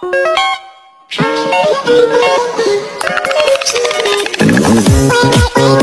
I'm gonna oh, oh, oh,